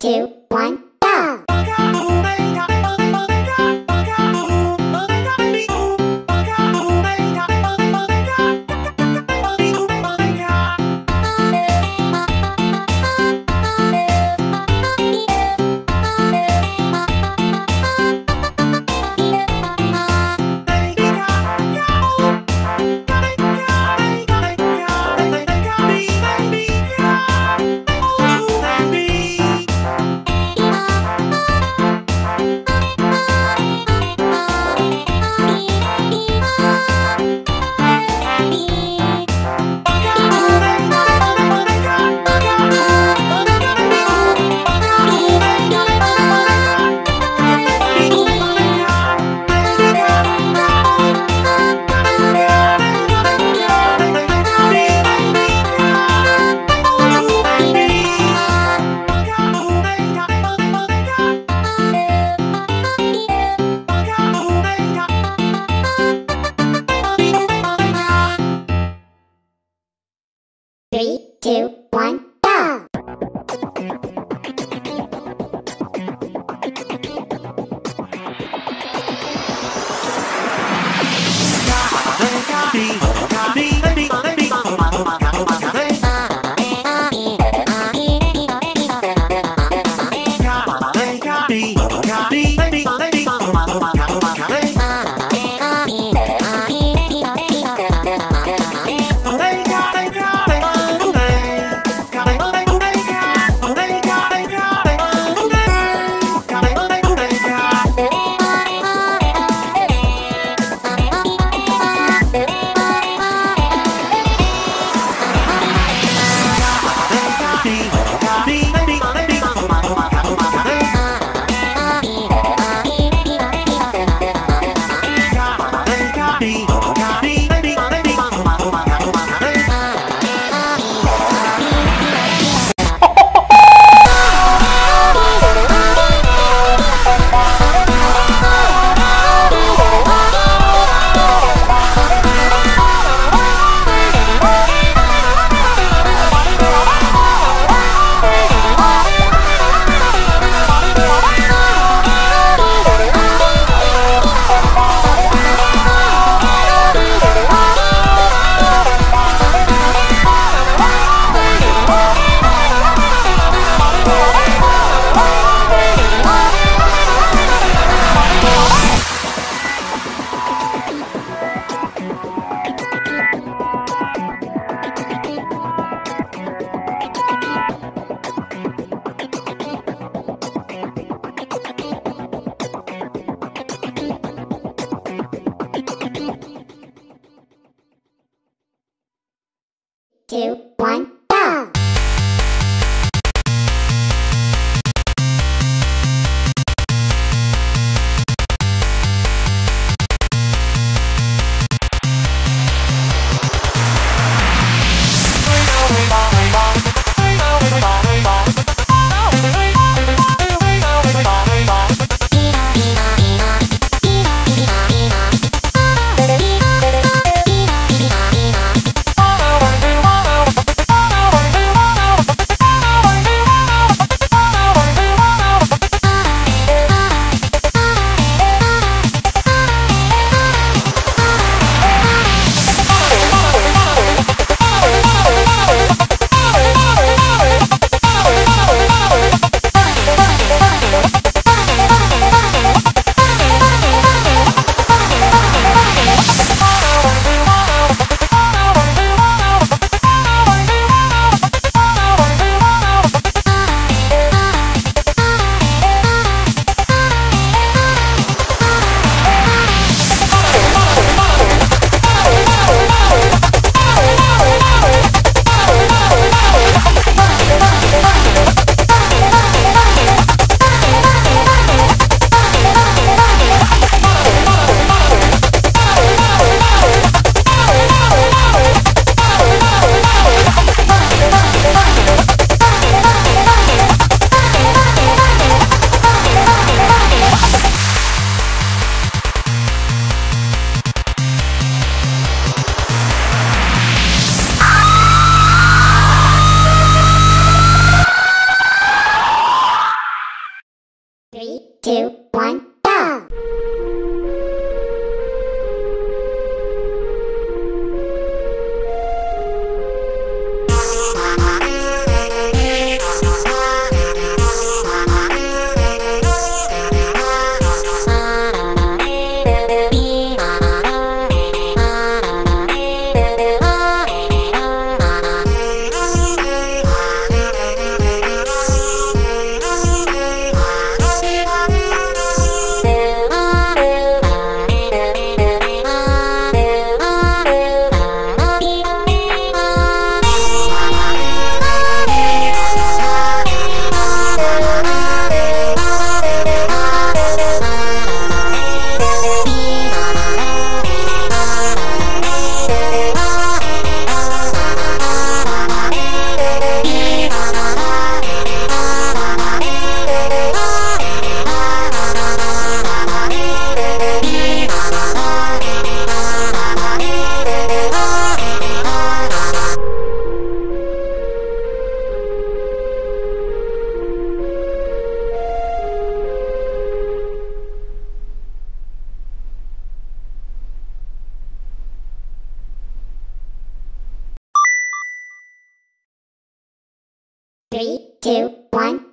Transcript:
two, one, Three, two, one, two, one, go! Three, two, one.